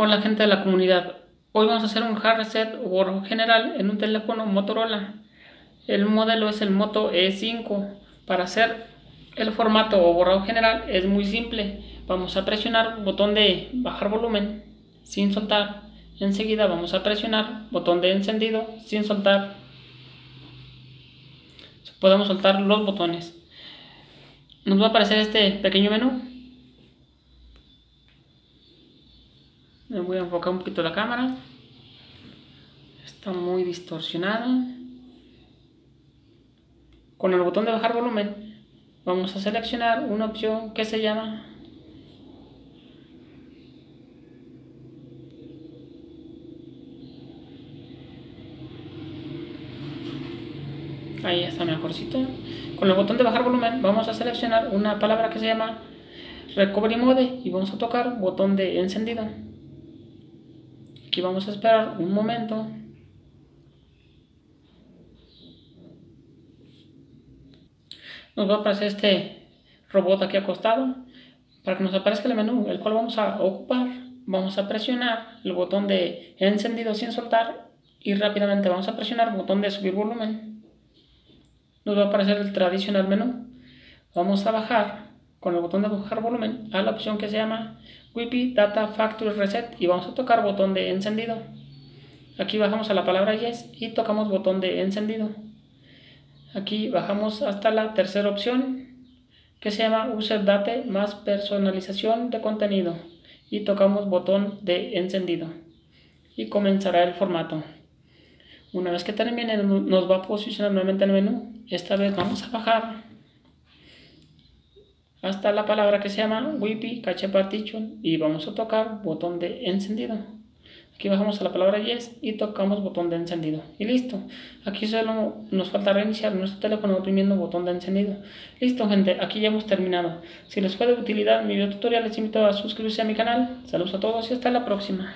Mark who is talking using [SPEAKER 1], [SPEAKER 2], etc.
[SPEAKER 1] Hola gente de la comunidad, hoy vamos a hacer un hard reset o general en un teléfono Motorola. El modelo es el Moto E5. Para hacer el formato o borrado general es muy simple. Vamos a presionar botón de bajar volumen sin soltar. Enseguida vamos a presionar botón de encendido sin soltar. Podemos soltar los botones. Nos va a aparecer este pequeño menú Me voy a enfocar un poquito la cámara. Está muy distorsionada. Con el botón de bajar volumen vamos a seleccionar una opción que se llama Ahí está mejorcito. Con el botón de bajar volumen vamos a seleccionar una palabra que se llama Recovery Mode y vamos a tocar botón de encendido. Aquí vamos a esperar un momento. Nos va a aparecer este robot aquí acostado. Para que nos aparezca el menú, el cual vamos a ocupar, vamos a presionar el botón de encendido sin soltar y rápidamente vamos a presionar el botón de subir volumen. Nos va a aparecer el tradicional menú. Vamos a bajar con el botón de bajar volumen a la opción que se llama Wipi Data Factory Reset y vamos a tocar botón de encendido. Aquí bajamos a la palabra Yes y tocamos botón de encendido. Aquí bajamos hasta la tercera opción que se llama User Date más personalización de contenido y tocamos botón de encendido y comenzará el formato. Una vez que termine nos va a posicionar nuevamente el menú. Esta vez vamos a bajar hasta la palabra que se llama Wipi Cache Partition y vamos a tocar botón de encendido. Aquí bajamos a la palabra Yes y tocamos botón de encendido. Y listo. Aquí solo nos falta reiniciar nuestro teléfono oprimiendo botón de encendido. Listo gente, aquí ya hemos terminado. Si les fue de utilidad mi video tutorial les invito a suscribirse a mi canal. Saludos a todos y hasta la próxima.